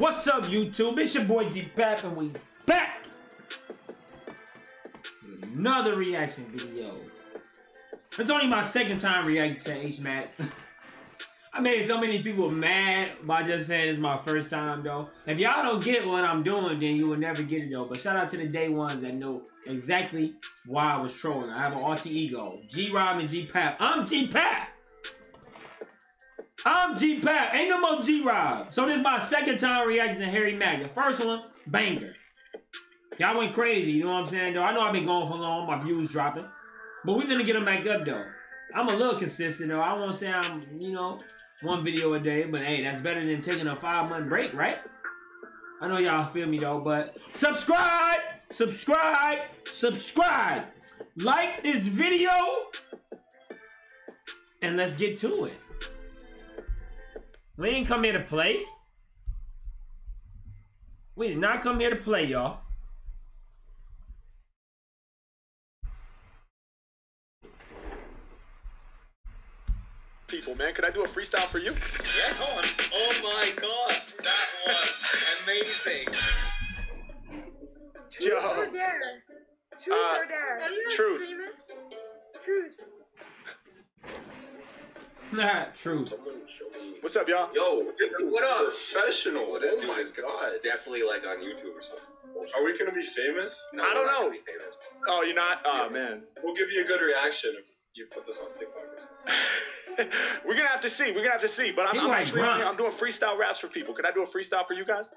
What's up, YouTube? It's your boy G Pap, and we back with another reaction video. It's only my second time reacting to H Mac. I made so many people mad by just saying it's my first time though. If y'all don't get what I'm doing, then you will never get it though. But shout out to the day ones that know exactly why I was trolling. I have an alter ego. G Rob and G Pap. I'm G Pap. I'm G Pap. Ain't no more G Rob. So this is my second time reacting to Harry Mack. The first one, banger. Y'all went crazy, you know what I'm saying? Though I know I've been going for long, my views dropping. But we're gonna get them back up though. I'm a little consistent though. I won't say I'm, you know, one video a day, but hey, that's better than taking a five month break, right? I know y'all feel me though, but subscribe, subscribe, subscribe. Like this video, and let's get to it. We didn't come here to play. We did not come here to play, y'all. people, man. Could I do a freestyle for you? Yeah, go on. Oh my god, that was amazing. Truth Yo. or dare? Truth Uh, or dare? truth. Truth. Nah, true. What's up, y'all? Yo, what up? Professional. Well, this oh dude my is god. definitely like on YouTube or something. Are we gonna be famous? No, I don't know. Be famous. Oh, you're not? Oh, man. We'll give you a good reaction if you put this on TikTok or something. We're gonna have to see. We're gonna have to see. But I'm, I'm actually on here. Gronk. I'm doing freestyle raps for people. Can I do a freestyle for you guys?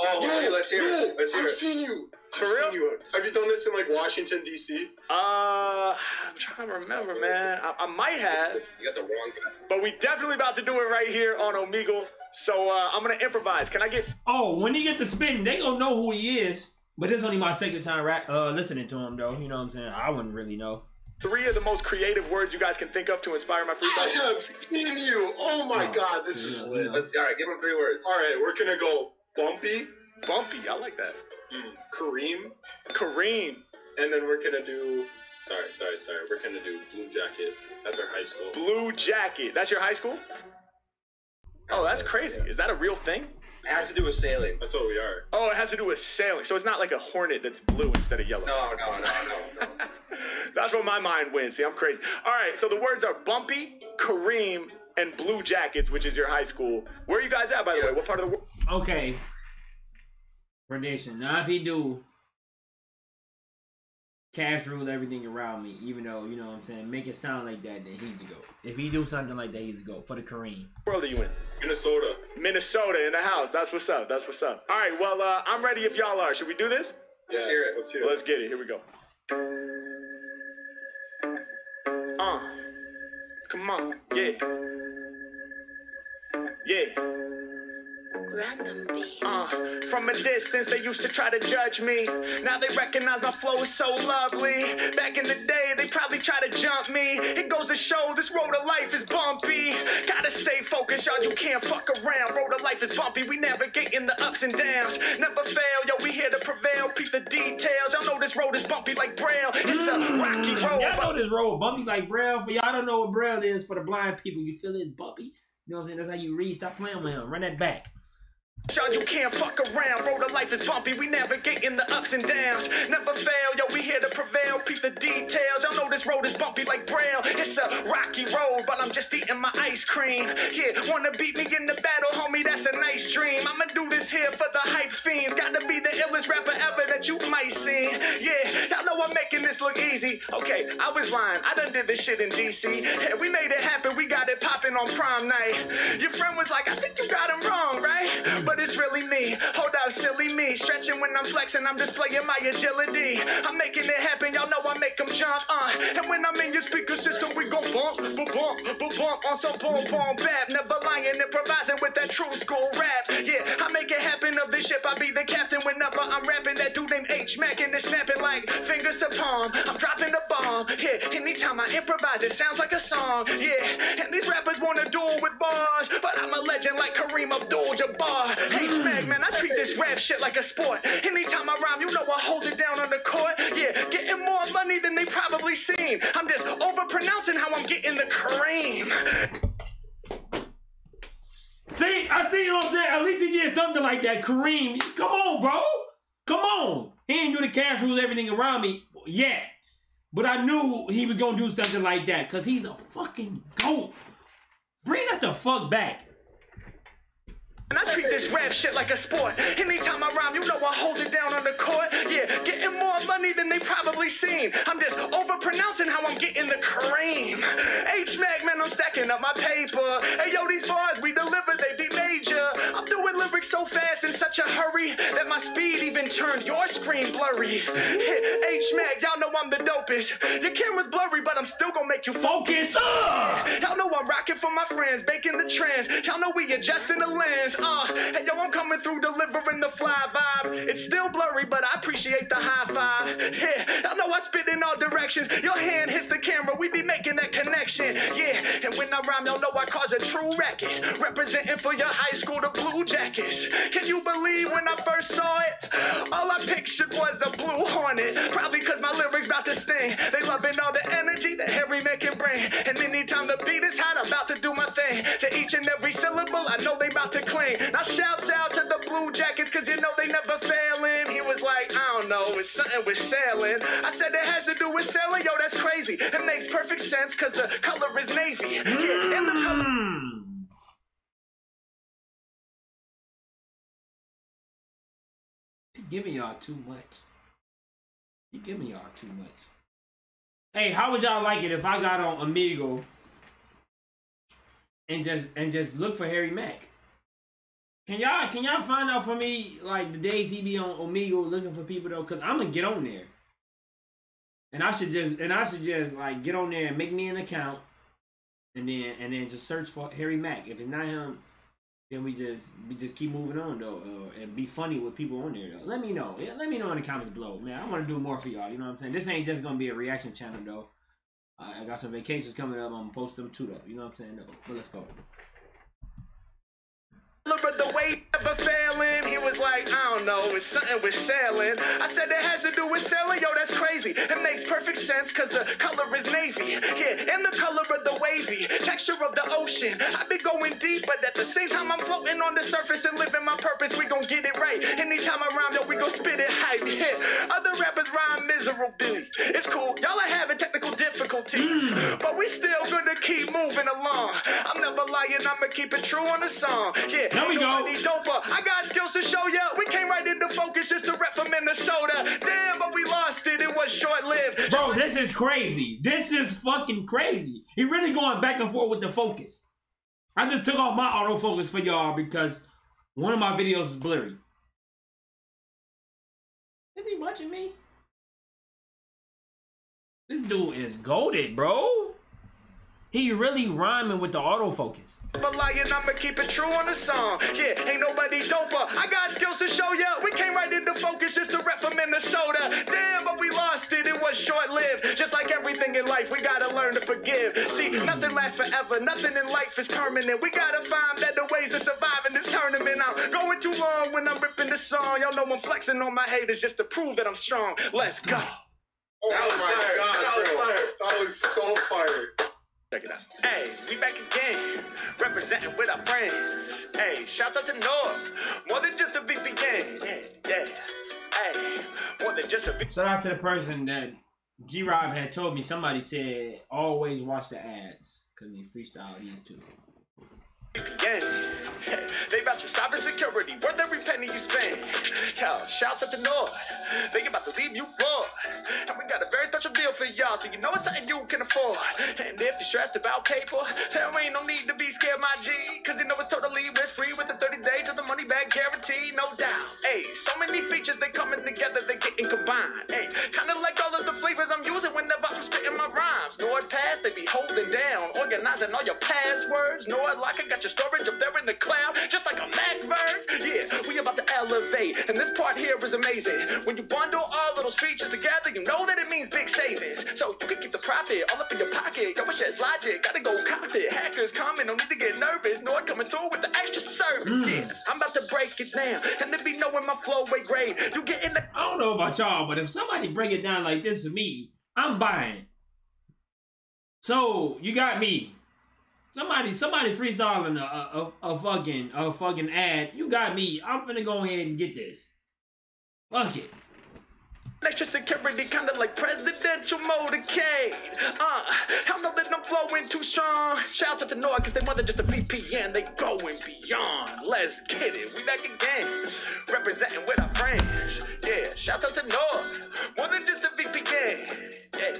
Oh, okay, let's hear it. Let's hear I've it. seen you. For I've real? Seen you. Have you done this in like Washington D.C.? Uh, I'm trying to remember, man. I, I might have, You got the wrong guy. but we definitely about to do it right here on Omegle. So uh, I'm gonna improvise. Can I get? Oh, when he get to spitting, they gonna know who he is. But it's only my second time rap, uh, listening to him though. You know what I'm saying? I wouldn't really know. Three of the most creative words you guys can think of to inspire my freestyle. I have seen you. Oh my Oh, god, this is lit. yeah. Let's, all right, give him three words. All right, we're gonna go bumpy, Bumpy, I like that. mm, Kareem, Kareem. and then we're gonna do. Sorry, sorry, sorry. We're gonna do blue jacket. That's our high school. Blue Jacket. That's your high school? Oh, that's crazy. Is that a real thing? It has to do with sailing. That's what we are. Oh, it has to do with sailing. So it's not like a hornet that's blue instead of yellow. No, no, no, no, no. That's what my mind wins. See, I'm crazy. All right, so the words are Bumpy, Kareem, and Blue Jackets, which is your high school. Where are you guys at, by the way? What part of the world? Okay. Prediction. Now if he do cash rule everything around me, even though, you know what I'm saying, make it sound like that, then he's the GOAT. If he do something like that, he's the GOAT for the Kareem. world are you in? Minnesota. Minnesota in the house. That's what's up. That's what's up. All right, well, uh, I'm ready if y'all are. Should we do this? Let's hear it. Let's hear it. Let's get it. Here we go. Uh, come on, yeah, yeah. Uh, from a distance, they used to try to judge me. Now they recognize my flow is so lovely. Back in the day, they probably try to jump me. It goes to show this road of life is bumpy. Gotta stay focused, y'all. You can't fuck around. Road of life is bumpy. We navigating the ups and downs. Never fail, yo. We here to prevail. Peep the details. Y'all know this road is bumpy like Braille. It's a rocky road. Y'all know this road bumpy like Braille. For y'all don't know what Braille is for the blind people. You feel it bumpy? You know what I'm saying? That's how you read. Stop playing with him. Run that back. Y'all, you can't fuck around. Road of life is bumpy. We navigating the ups and downs. Never fail, yo. We here to prevail. Peep the details. Y'all know this road is bumpy like Braille. It's a rocky road, but I'm just eating my ice cream. Yeah, wanna beat me in the battle, homie? That's a nice dream. I'ma do this here for the hype fiends. Gotta be the illest rapper ever that you might see. Yeah, y'all know I'm making this look easy. Okay, I was lying. I done did this shit in DC. We made it happen. We got it popping on prom night. Your friend was like, I think you got him wrong, right? But it's really me. Hold up, silly me. Stretching when I'm flexing, I'm displaying my agility. I'm making it happen, y'all know I make them jump, uh. And when I'm in your speaker system, we gon' bump, bump, bump, bump, bump on some boom, boom, bap. Never lying, improvising with that true school rap. Yeah, I make it happen of this ship. I be the captain whenever I'm rapping. That dude named H Mac and it's snapping like fingers to palm. I'm dropping the bomb. Yeah, anytime I improvise, it sounds like a song. Yeah, and these rappers wanna duel with bars, but I'm a legend like Kareem Abdul-Jabbar. H Mac, man, I treat this rap shit like a sport. Anytime I rhyme, you know I hold it down on the court. Yeah, getting more money than they probably seen. I'm just overpronouncing how I'm getting the cream. See, I see, what I'm saying? At least he did something like that. Kareem, come on, bro. Come on. He ain't do the cash rules, everything around me yet. But I knew he was gonna do something like that because he's a fucking goat. Bring that the fuck back. And I treat this rap shit like a sport. Anytime I rhyme, you know I hold it down on the court. Yeah, getting more money than they probably seen. I'm just overpronouncing how I'm getting the cream. H Mac, man, I'm stacking up my paper. Hey, yo, these bars we deliver, they be major. I'm doing lyrics so fast in such a hurry that my speed even turned your screen blurry. H Mac, y'all know I'm the dopest. Your camera's blurry, but I'm still gonna make you Focus up. Y'all know I'm rocking for my friends, baking the trends. Y'all know we adjusting the lens. Uh, hey yo, I'm coming through delivering the fly vibe. It's still blurry, but I appreciate the high five. Yeah, y'all know I spit in all directions. Your hand hits the camera, we be making that connection. Yeah, and when I rhyme, y'all know I cause a true racket. Representing for your high school, the Blue Jackets. Can you believe when I first saw it? All I pictured was a blue hornet. Probably cause my lyrics about to sting. They loving all the energy that Harry man can bring. And anytime the beat is hot, I'm about to do my thing. To each and every syllable, I know they about to cling. Now shouts out to the Blue Jackets, cause you know they never failing. He was like, I don't know, it's something with sailing. I said it has to do with sailing, yo, that's crazy. It makes perfect sense, cause the color is navy. Yeah, and the color. Hmm. You giving y'all too much. You giving y'all too much. Hey, how would y'all like it if I got on Amigo and just and just look for Harry Mack? Can y'all can y'all find out for me like the days he be on Omegle looking for people though? Cause I'm gonna get on there. And I should just and I should just like get on there and make me an account and then and then just search for Harry Mack. If it's not him, then we just we just keep moving on though, uh, and be funny with people on there though. Let me know. Yeah, let me know in the comments below, man. I want to do more for y'all. You know what I'm saying? This ain't just gonna be a reaction channel though. I got some vacations coming up. I'm gonna post them too though. You know what I'm saying? But let's go. But the way never failing, he was like, I don't know, it's something with sailing. I said it has to do with sailing, yo, that's crazy. It makes perfect sense, cause the color is navy. Yeah, and the color of the wavy, texture of the ocean. I've been going deep, but at the same time, I'm floating on the surface and living my purpose. We gon' get it right. Anytime I rhyme, yo, we gon' spit it hype. Yeah, other rappers rhyme miserably. It's cool, y'all are having technical difficulties, mm. but we still gonna keep moving along. I'm never lying, I'ma keep it true on the song. Yeah, There we go. I got skills to show ya. We came right into focus just to rep from Minnesota. Damn, but we lost it. It was short lived. Bro, this is crazy. This is fucking crazy. He really going back and forth with the focus. I just took off my autofocus for y'all because one of my videos is blurry. Is he watching me? This dude is goaded, bro. He really rhyming with the autofocus. But lying, I'ma keep it true on the song. Yeah, ain't nobody doper. I got skills to show ya. We came right into focus just to rep from Minnesota. Damn, but we lost it. It was short lived. Just like everything in life, we gotta learn to forgive. See, nothing lasts forever. Nothing in life is permanent. We gotta find better ways to survive in this tournament. I'm going too long when I'm ripping this song. Y'all know I'm flexing on my haters just to prove that I'm strong. Let's go. Oh That was my fire. god, That was bro. fire. That was so fire. Check it out. Hey, we back again, representing with our friends. Hey, shouts out to Nord, more than just a VPN. Yeah, yeah. Hey, more than just a VPN. Shout out to the person that G Rob had told me. Somebody said always watch the ads because he freestyle these two. They about your cybersecurity, worth every penny you spend. Yo, shouts out to Nord, they about to leave you floored. And we got a very special deal for y'all, so you know it's something you can afford. And if you're stressed about paper, there ain't no need to be scared, my G. Cause you know it's totally risk free with a 30 day to the money back guarantee, no doubt. Hey, so many features they coming together, they getting combined. Hey, kinda like all of the flavors I'm using whenever I'm spitting my rhymes. NordPass, they be holding down, organizing all your passwords. NordLock, I got your storage up there in the cloud, When you bundle all of those features together, you know that it means big savings. So you can keep the profit all up in your pocket. Yo, it's just logic, gotta go cockpit. Hackers coming, don't need to get nervous. Nord coming through with the extra service. Mm. Yeah, I'm about to break it down, and they be knowing my flow way grade. You get in the I don't know about y'all, but if somebody break it down like this for me, I'm buying. it. So you got me. Somebody, somebody freestyling a, a, a fucking a fucking ad. You got me. I'm finna go ahead and get this. Fuck it. Extra security, kinda like presidential motorcade. Uh, I know that I'm flowing too strong. Shout out to Nord, cause they more than just a VPN, they going beyond. Let's get it, we back again. Representing with our friends. Yeah, shout out to Nord. More than just a VPN. Yeah,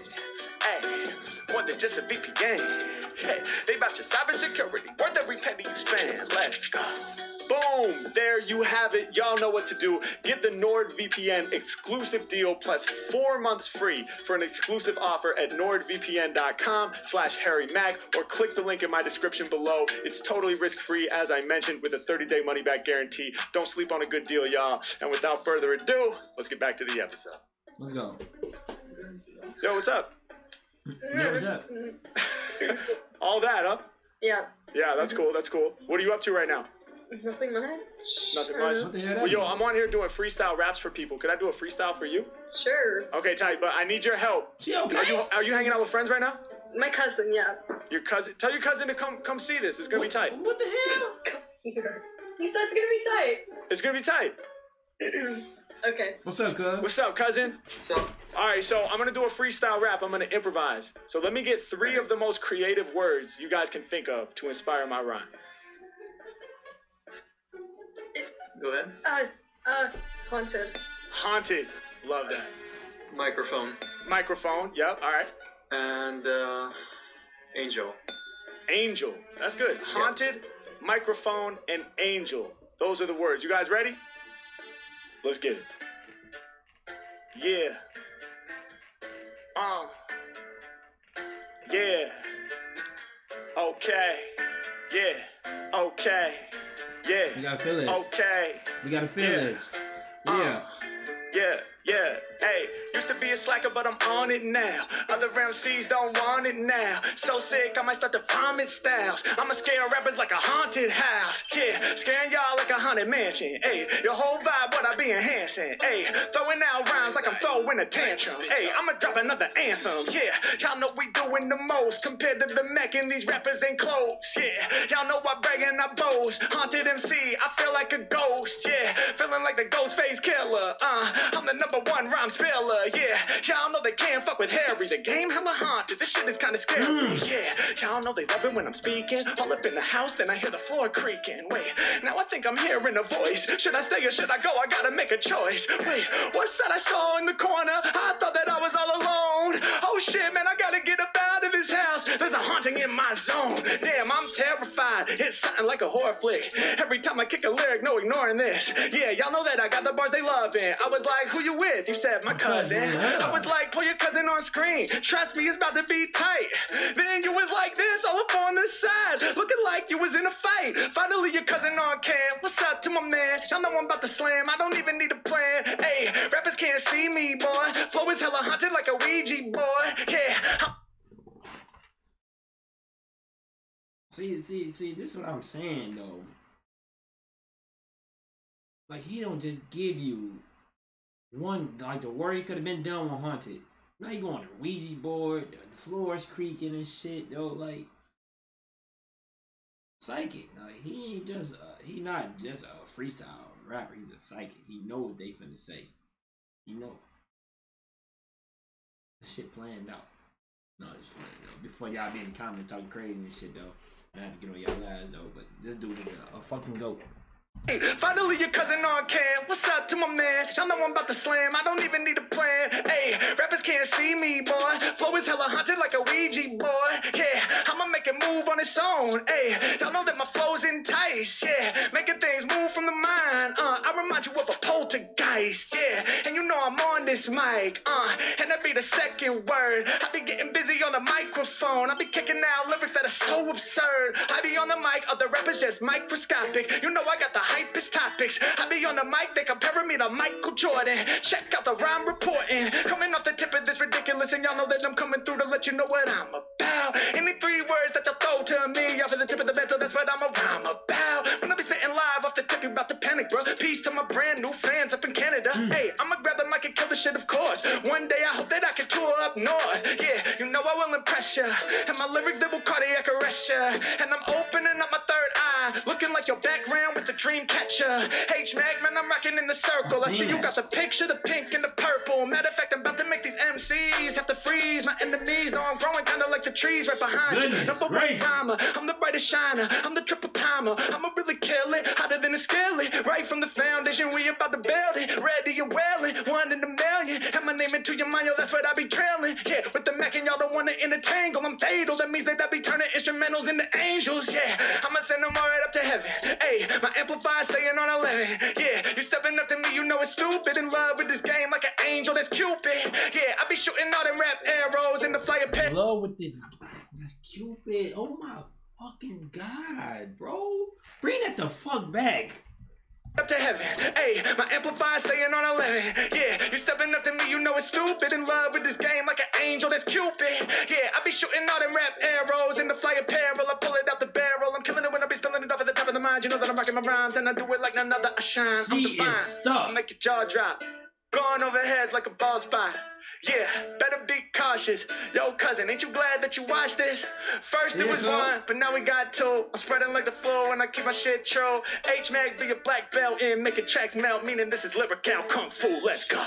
hey, more than just a VPN. Hey, they about your cybersecurity, worth every penny you spend. Let's go. Boom! There you have it. Y'all know what to do. Get the NordVPN exclusive deal plus four months free for an exclusive offer at nordvpn.com slash harrymack or click the link in my description below. It's totally risk-free, as I mentioned, with a 30-day money-back guarantee. Don't sleep on a good deal, y'all. And without further ado, let's get back to the episode. Let's go. Yo, what's up? Yeah, what's up? All that, huh? Yeah, Yeah, that's cool. That's cool. What are you up to right now? Nothing much. Nothing much. What? Well, yo, I'm on here doing freestyle raps for people. Could I do a freestyle for you? Sure. Okay, tight, but I need your help. She Are you are you hanging out with friends right now? My cousin, yeah. Your cousin. Tell your cousin to come come see this. It's gonna be tight. What the hell? come Here. He said it's gonna be tight. It's gonna be tight. Okay. What's up, cuz? What's up, cousin? So, All right, so I'm gonna do a freestyle rap. I'm gonna improvise. So let me get three of the most creative words you guys can think of to inspire my rhyme. Go ahead. Uh, uh, haunted. Haunted. Love that. Microphone Microphone. Yep. All right. and uh, Angel. Angel. That's good. Haunted, microphone, and angel. Those are the words. You guys ready? Let's get it. Yeah. Um. Yeah. Okay. Yeah. Okay. We gotta feel this. Okay. We gotta feel Yeah. this. Uh, Yeah. Yeah, yeah, hey, used to be a slacker, but I'm on it now. Other MCs don't want it now. So sick, I might start to vomit styles. I'ma scare rappers like a haunted house. Yeah, scaring y'all like a haunted mansion. Hey, your whole vibe, what I be enhancing. Hey, throwing out rhymes like I'm throwing a tantrum. Hey, I'ma drop another anthem. Yeah, y'all know we doing the most compared to the Mac and these rappers ain't close. Yeah, y'all know I brag and I boast. Haunted MC, I feel like a ghost. Yeah, feeling like the Ghostface Killah. Uh, I'm the number one rhyme Yeah, y'all know they can't fuck with Harry. The game hella haunted. This shit is kinda scary. Mm. Yeah, y'all know they love it when I'm speaking. All up in the house, then I hear the floor creaking. Wait, now I think I'm hearing a voice. Should I stay or should I go? I gotta make a choice. Wait, what's that I saw in the corner? I thought that I was all alone. Oh shit, man, I gotta get up out of this house. There's a haunting in my zone. Damn, I'm terrified. It's something like a horror flick. Every time I kick a lyric, no ignoring this. Yeah, y'all know that I got the bars they love in. I was like, who you with? You said my cousin. I was like, pull your cousin on screen. Trust me, it's about to be tight. Then you was like this, all up on the side, looking like you was in a fight. Finally, your cousin on cam. What's up to my man? Y'all know I'm about to slam. I don't even need a plan. Hey, rappers can't see me, boy. Flow is hella haunted like a Ouija boy. Yeah. See, see, see, this is what I'm saying though. Like he don't just give you one like the work could have been done with haunted. Now you go on the Ouija board, the, the floor's creaking and shit, though. Like psychic. Like he ain't just uh, he not just a freestyle rapper. He's a psychic. He know what they finna say. He know. The shit planned out. No, it's planned though. Before y'all be in the comments talking crazy and shit though. I have to get on y'all lives though, but this dude is a, a fucking goat. Hey, finally your cousin on cam. What's up to my man? Y'all know I'm about to slam. I don't even need a plan. Hey, rappers can't see me, boy. Flow is hella haunted like a Ouija boy. Yeah, I'ma make it move on its own. Hey, y'all know that my flow's entice. Yeah, making things move from the mind. Uh, I remind you of a poltergeist. Yeah, and you know I'm on this mic. Uh, and that be the second word. I be getting busy on the microphone. I be kicking out lyrics that are so absurd. I be on the mic, other rappers just microscopic. You know I got the hypest topics. I be on the mic, they comparing me to Michael Jordan. Check out the rhyme reporting. Coming off the tip of this ridiculous, and y'all know that I'm coming through to let you know what I'm about. Any three words that you throw to me off of the tip of the mental. That's what I'm a rhyme about. When I be sitting live off the tip, you about to panic, bro. Peace to my brand new fans up in Canada. Mm. Hey, I'ma grab the mic and kill the shit, of course. One day I hope that I can tour up north. Yeah, you know I will impress ya. And my lyrics, they will cardiac arrest ya. And I'm opening up my third eye, looking like your background with the dream catcher. H Mac, man, I'm rocking in the circle. I see you got the picture, the pink and the purple. Matter of fact, I'm about to make these MCs have to freeze. My enemies know I'm growing kinda like the trees right behind you. Goodness Number one gracious. rhymer, I'm the brightest shiner, I'm the triple timer. I'ma really kill it, hotter than a skillet. Right from the foundation, we about to build it. Ready and willing, one in a million. And my name into your mind, yo, that's what I be trailing. Yeah, with the Mac and y'all don't wanna entangle. I'm fatal, that means that I be turning instrumentals into angels. Yeah, I'ma send them all right up to heaven. Hey, my amplifier staying on 11. Yeah, you stepping up to me, you know it's stupid. In love with this game like an angel, that's Cupid. Yeah, I be shooting all them rap arrows in the flyer pit. love with this. That's Cupid. Oh my fucking god, bro. Bring that the fuck back. Up to heaven. Hey, my amplifier staying on 11. Yeah, you stepping up to me, you know it's stupid. In love with this game like an angel, that's Cupid. Yeah, I be shooting all them rap arrows in the fly apparel. I pull it out the barrel. I'm killing it when I be spilling it off at the top of the mind. You know that I'm rocking my rhymes and I do it like none other. I shine. I'm She divine. is stuck. I make your jaw drop. Going over heads like a ball spot. Yeah, better be cautious. Yo, cousin, ain't you glad that you watched this? First it was one, but now we got two. I'm spreading like the flow and I keep my shit true. H Mac be a black belt in making tracks melt, meaning this is lyrical kung fu. Let's go.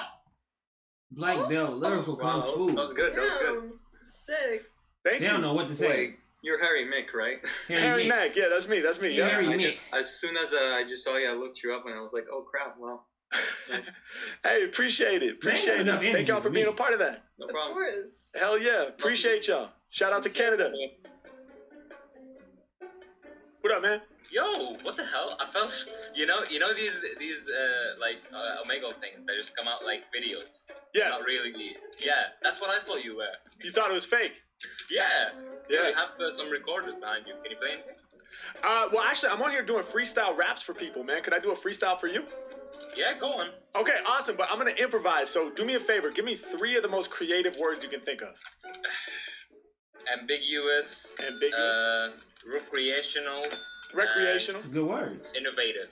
Black belt, lyrical kung that fu. that was good. That was good. Sick. Thank They you. don't know what to say. Wait, you're Harry Mick, right? Harry Mick. Mack, yeah, that's me. That's me. Yeah, Yeah. Harry I Mick. just, as soon as uh, I just saw you, I looked you up and I was like, oh crap, well, nice. hey, appreciate it. Appreciate it. enough Thank y'all for for being me. a part of that. No Of problem. course. Hell yeah. Appreciate y'all. Shout out to Canada. What up, man? Yo, what the hell? I felt, you know, you know these these uh, like uh, Omega things that just come out like videos. Yeah. Not really. Yeah, that's what I thought you were. You thought it was fake. Yeah. Yeah. You have uh, some recorders behind you. Can you play anything? Uh, well, actually, I'm on here doing freestyle raps for people, man. Could I do a freestyle for you? Yeah, go on. Okay, awesome. But I'm gonna improvise. So do me a favor. Give me three of the most creative words you can think of. Ambiguous. Ambiguous. Uh, recreational. Recreational, good words. Innovative.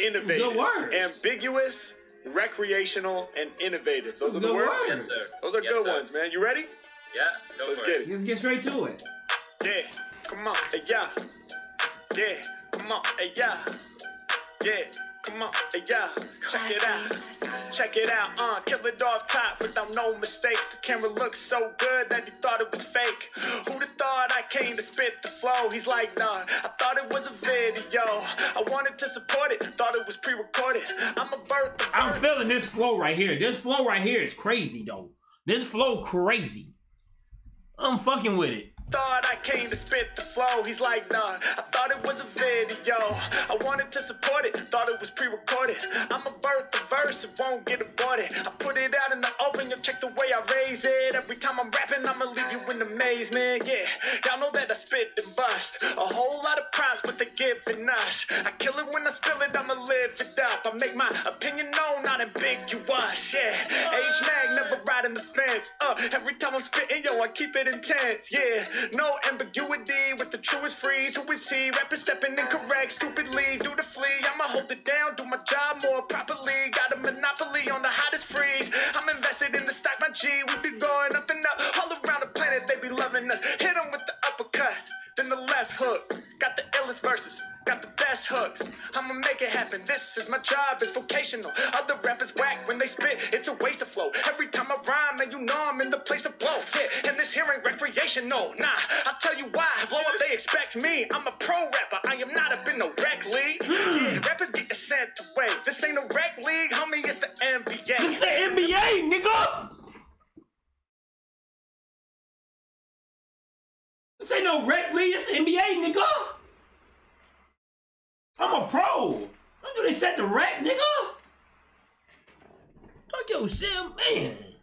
innovative, Good words. ambiguous, recreational, and innovative. Those are the words. words. Yes, sir. Those are Yes, good sir. ones, man. You ready? Yeah. Go Let's for get it. it. Let's get straight to it. Yeah, come on, hey, yeah. Yeah, come on, hey, yeah. Yeah, come on, yeah. Check it out. Check it out, uh, kill it off top without no mistakes. The camera looks so good that he thought it was fake. Who'd have thought I came to spit the flow? He's like, nah, I thought it was a video. I wanted to support it, thought it was pre-recorded. I'm a birth. I'm feeling this flow right here. This flow right here is crazy though. This flow crazy. I'm fucking with it. Thought I came to spit the flow. He's like, nah, I thought it was a video. I wanted to support it, thought it was pre recorded. I'ma birth the verse, it won't get aborted. I put it out in the open, you check the way I raise it. Every time I'm rapping, I'ma leave you in amazement. Yeah, y'all know that I spit and bust. A whole lot of props, but they're giving us. I kill it when I spill it, I'ma live it up. I make my opinion known, not ambiguous. Yeah, H Mac Uh, every time I'm spitting, yo, I keep it intense. Yeah, no ambiguity with the truest freeze. Who is he? Rapping, stepping incorrect, stupidly, do the flea. I'ma hold it down, do my job more properly. Got a monopoly on the hottest freeze. I'm invested in the stock, my G. We be going up and up all around the planet. They be loving us. Hit 'em with the uppercut, then the left hook. Got the illest verses, best hooks. I'ma make it happen. This is my job, it's vocational. Other rappers whack when they spit, it's a waste of flow. Every time I rhyme, man, you know I'm in the place to blow. Yeah, and this here ain't recreational. Nah, I'll tell you why. Blow up, they expect me. I'm a pro rapper, I am not up in no rec league. Yeah, rappers getting sent away. This ain't a rec league, homie, it's the NBA. It's the NBA, nigga. This ain't no rec league. it's the NBA, nigga. I'm a pro. Don't do this at the rec, nigga. Talk your man.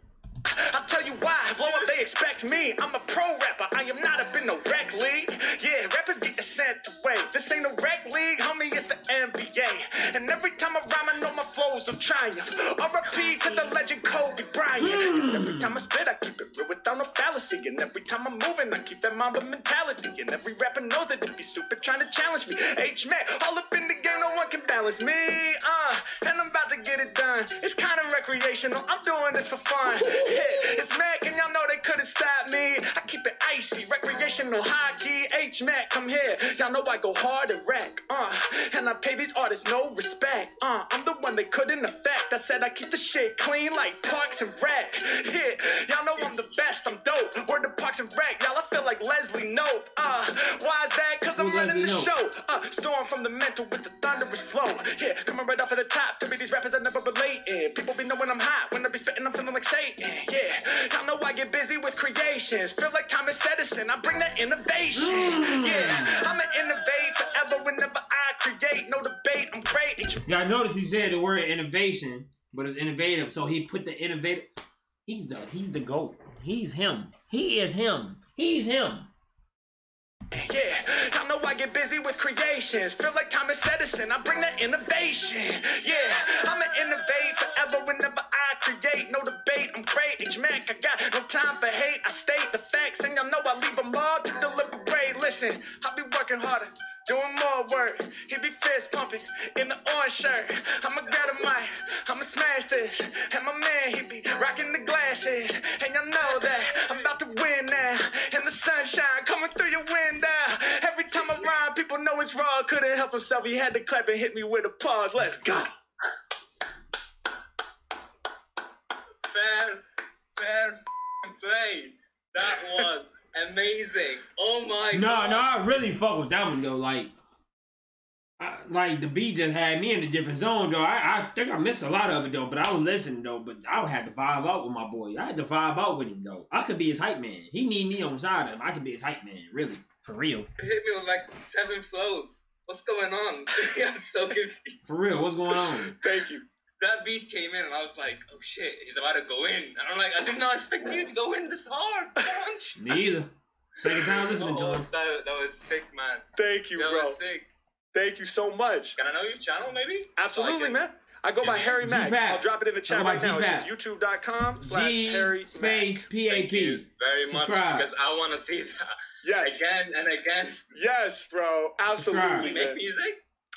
I'll tell you why. Blow up, they expect me. I'm a pro rapper. I am not up in no rec league. Yeah, rappers getting sent away. This ain't a rec league, homie. It's the NBA. And every time I rhyme, I know my flow flows of triumph. RIP to the legend Kobe Bryant. 'Cause every time I spit, I keep it real without no fallacy. And every time I'm moving, I keep that Mamba mentality. And every rapper knows that it'd be stupid trying to challenge me. H Mac, all up in the game, no one can balance me. Uh, and I'm about to get it done. It's kind of recreational. I'm doing this for fun. Yeah, it's Mac, and y'all know they couldn't stop me. I keep it icy, recreational hockey. H Mac, come here. Y'all know I go hard and rack. Uh, and I pay these artists no respect. Uh, I'm the one they couldn't affect. I said I keep the shit clean like Parks and Rec. Yeah, y'all know I'm the best. I'm dope. Word to Parks and Rec. Y'all, I feel like Leslie Knope. Uh, why is that? Cause I'm running the show. Uh, storm from the mental with the thunderous flow. Yeah, coming right off of the top. To be these rappers I never relate. People be knowing I'm hot. When I be spitting, I'm feeling like Satan. Yeah, y'all know I get busy with creations. Feel like Thomas Edison. I bring that innovation. Mm. Yeah, I'ma innovate forever whenever I create. No debate. I'm great. Y'all noticed he said the word innovation, but it's innovative. So he put the innovative. He's the he's the goat. He's him. He is him. He's him. Yeah, y'all know I get busy with creations. Feel like Thomas Edison, I bring that innovation. Yeah, I'ma innovate forever whenever I create. No debate, I'm great. H Mac, I got no time for hate. I state the facts, and y'all know I leave them all to deliberate. Listen, I'll be working harder. Doing more work, he be fist pumping in the orange shirt. I'ma grab a mic, I'ma smash this. And my man, he be rocking the glasses. And y'all know that I'm about to win now. And the sunshine coming through your window. Every time I rhyme, people know it's raw. Couldn't help himself, he had to clap and hit me with a pause. Let's go. Fair, fair play. That was amazing. Oh my No, god. no, I really fuck with that one though. Like, I, like the beat just had me in a different zone though. I, I think I missed a lot of it though, but I was listening though. But I had to vibe out with my boy. I had to vibe out with him though. I could be his hype man. He need me on side of him. I could be his hype man. Really, for real, It hit me with like seven flows. What's going on? I'm so confused. for real. What's going on? Thank you. That beat came in and I was like, oh shit, he's about to go in. And I'm like, I did not expect you to go in this hard. Punch. Me. Second time listening to him. that, that was sick, man. Thank you, That bro. was sick. Thank you so much. Can I know your channel, maybe? Absolutely, So I man. I go by Yeah. Harry Mack. G-Pap. I'll drop it in the chat I go by right now. It's G-Pap. just youtube.com slash Harry space Mack. P A Thank you P. very much because I want to see that Yes. again and again. Yes, bro. Absolutely, Subscribe. You make music?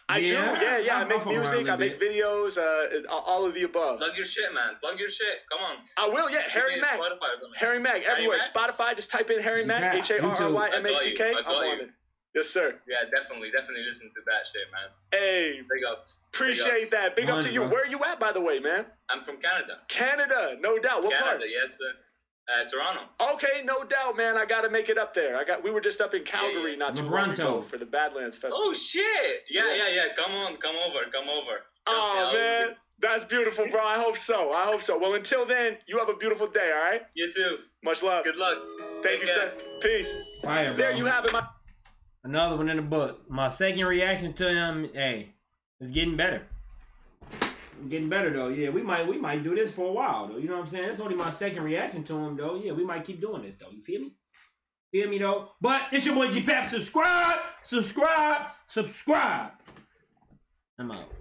I do. Yeah, Yeah, yeah. I, I- I make fuck around a music. I make bit. videos. Uh, all of the above. Plug your shit, man. Plug your shit. Come on. I will. Yeah, Harry Give me Mack. Spotify or something. Harry Mack everywhere. Mack? Spotify. Just type in Harry Mack. G-Pap. H A R R Y M A C K. I I'm on it. Yes, sir. Yeah, definitely, definitely listen to that shit, man. Hey, Big ups. Big appreciate ups. that. Big up to you. bro. Where are you at, by the way, man? I'm from Canada. Canada, no doubt. What part? Canada, yes, sir. Uh, Toronto. Okay, no doubt, man. I got to make it up there. I got. We were just up in Calgary yeah. not too long ago for the Badlands Festival. Oh shit! Yeah, Yeah. yeah, yeah. Come on, come over, come over. Trust me, Oh I'll- man, that's beautiful, bro. I hope so. I hope so. Well, until then, you have a beautiful day. All right. You too. Much love. Good luck. Thank Take you, care. sir. Peace. Fire, bro. There you have it, my. Another one in the book. My second reaction to him, hey, it's getting better. Getting better though. Yeah, we might we might do this for a while though. You know what I'm saying? That's only my second reaction to him though. Yeah, we might keep doing this though. You feel me? Feel me though? But it's your boy G Pap. Subscribe, subscribe, subscribe. I'm out.